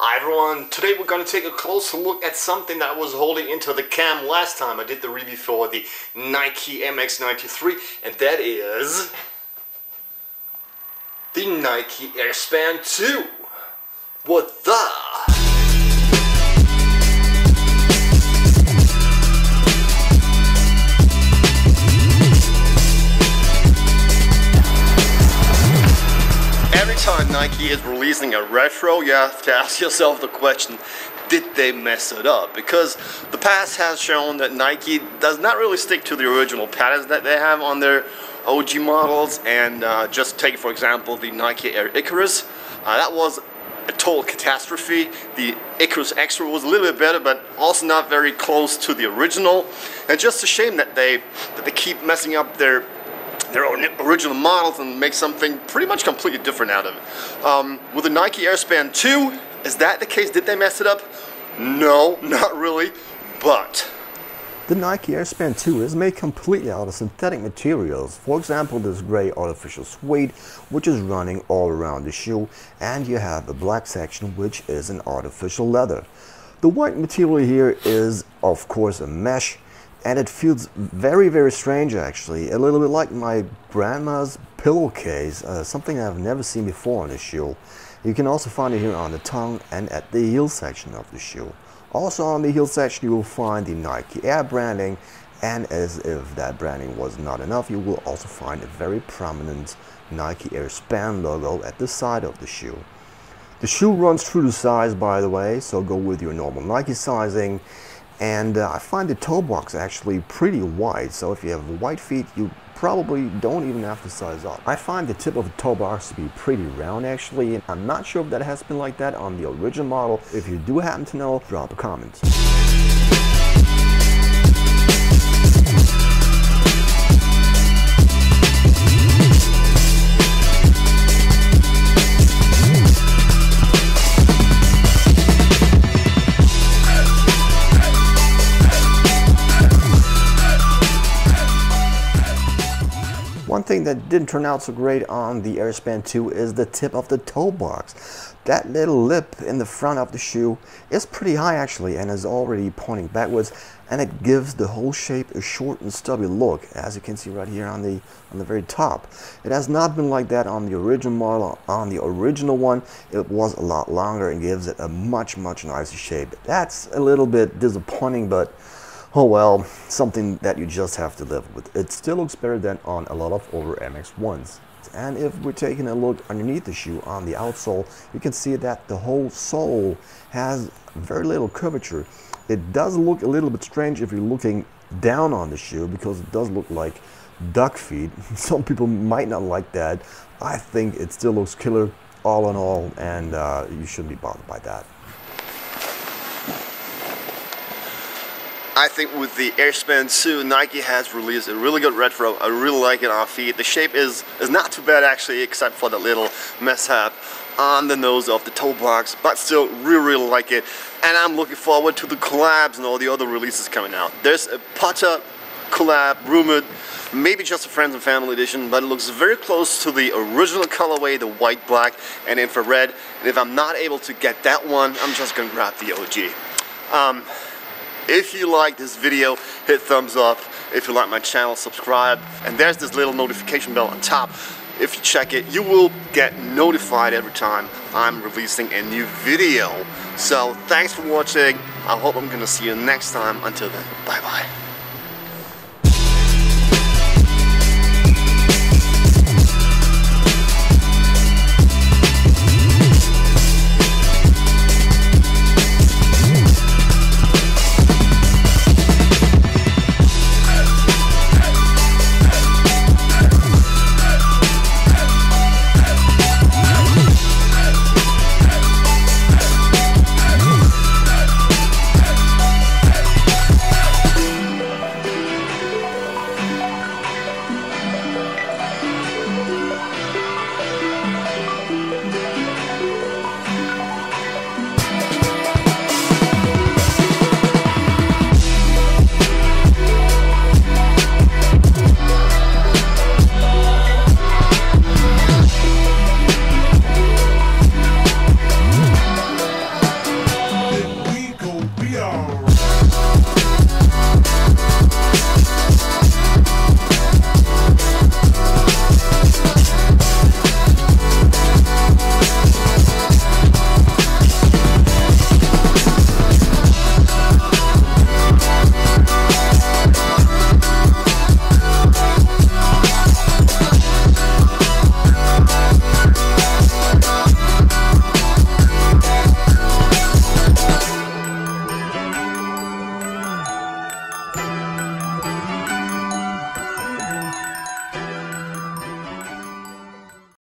Hi everyone, today we're going to take a closer look at something that was holding into the cam last time I did the review for the Nike Air Max 93 and that is the Nike Air Span 2. What the? Nike is releasing a retro, you have to ask yourself the question, did they mess it up? Because the past has shown that Nike does not really stick to the original patterns that they have on their OG models. And uh, just take, for example, the Nike Air Icarus. Uh, that was a total catastrophe. The Icarus Extra was a little bit better, but also not very close to the original. And just a shame that they that they keep messing up their their own original models and make something pretty much completely different out of it. Um, with the Nike Air Span 2, is that the case? Did they mess it up? No, not really, but... The Nike Air Span 2 is made completely out of synthetic materials. For example, this gray artificial suede, which is running all around the shoe, and you have a black section, which is an artificial leather. The white material here is, of course, a mesh, and it feels very very strange actually. A little bit like my grandma's pillowcase uh, something I've never seen before on the shoe. You can also find it here on the tongue and at the heel section of the shoe. Also on the heel section you will find the Nike Air branding. And as if that branding was not enough you will also find a very prominent Nike Air Span logo at the side of the shoe. The shoe runs true to size by the way so go with your normal Nike sizing and uh, I find the toe box actually pretty wide, so if you have white feet, you probably don't even have to size up. I find the tip of the toe box to be pretty round actually, I'm not sure if that has been like that on the original model. If you do happen to know, drop a comment. Thing that didn't turn out so great on the Air Span 2 is the tip of the toe box. That little lip in the front of the shoe is pretty high actually and is already pointing backwards and it gives the whole shape a short and stubby look as you can see right here on the on the very top. It has not been like that on the original model. On the original one it was a lot longer and gives it a much much nicer shape. That's a little bit disappointing but oh well, something that you just have to live with. It still looks better than on a lot of older Air Max 1s. And if we're taking a look underneath the shoe on the outsole, you can see that the whole sole has very little curvature. It does look a little bit strange if you're looking down on the shoe because it does look like duck feet. Some people might not like that. I think it still looks killer all in all and uh, you shouldn't be bothered by that. I think with the Air Span 2, Nike has released a really good retro. I really like it on feet. The shape is, is not too bad actually, except for the little mishap on the nose of the toe box, but still really, really like it. And I'm looking forward to the collabs and all the other releases coming out. There's a Patta collab rumored, maybe just a friends and family edition, but it looks very close to the original colorway, the white, black, and infrared. And if I'm not able to get that one, I'm just gonna grab the OG. Um, if you like this video, hit thumbs up. If you like my channel, subscribe. And there's this little notification bell on top. If you check it, you will get notified every time I'm releasing a new video. So thanks for watching. I hope I'm gonna see you next time. Until then, bye bye.